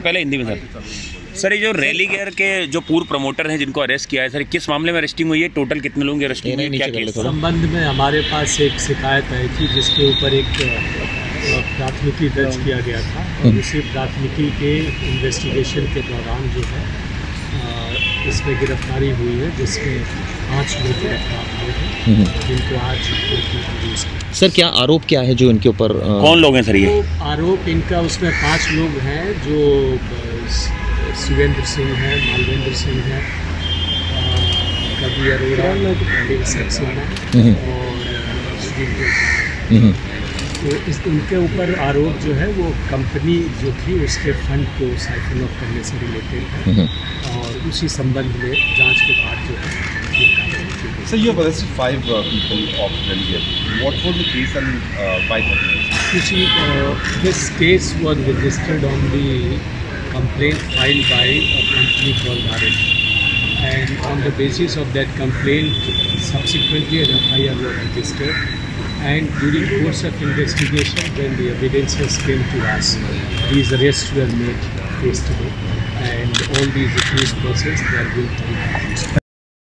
पहले हिंदी में sir. Sir ये जो रैली गेयर के जो पूर्व प्रमोटर हैं जिनको अरेस्ट किया है सर किस मामले में अरेस्टिंग हुई है? टोटल कितने लोग की अरेस्टिंग हुई क्या केस संबंध में हमारे पास एक शिकायत आई थी जिसके ऊपर एक प्राथमिकी दर्ज किया गया था। और उसी प्राथमिकी के इन्वेस्टिगेशन के दौरान जो है अ, इसमें गिरफ्तारी हुई है जिसमें पाँच लोग गिरफ़्तार हुए हैं जिनको आज में सर क्या आरोप क्या है जो इनके ऊपर कौन लोग हैं सर ये? तो आरोप इनका उसमें पाँच लोग हैं जो शिवेंद्र सिंह है मालवेंद्र सिंह है कवि अरोड़ा अनिल सक्सेना हम्म। और। हम्म, तो इस उनके ऊपर आरोप जो है वो कंपनी जो थी उसके फंड को साइकिल ऑफ़ करने से रिलेटेड है। हम्म। और उसी संबंध में जाँच के बाद जो है this case was registered on the complain file by company for Bharat And on the basis of that complaint, subsequently an FIR was registered. And during course of investigation, when the evidences came to us, these arrests were made yesterday. And all these accused persons, they are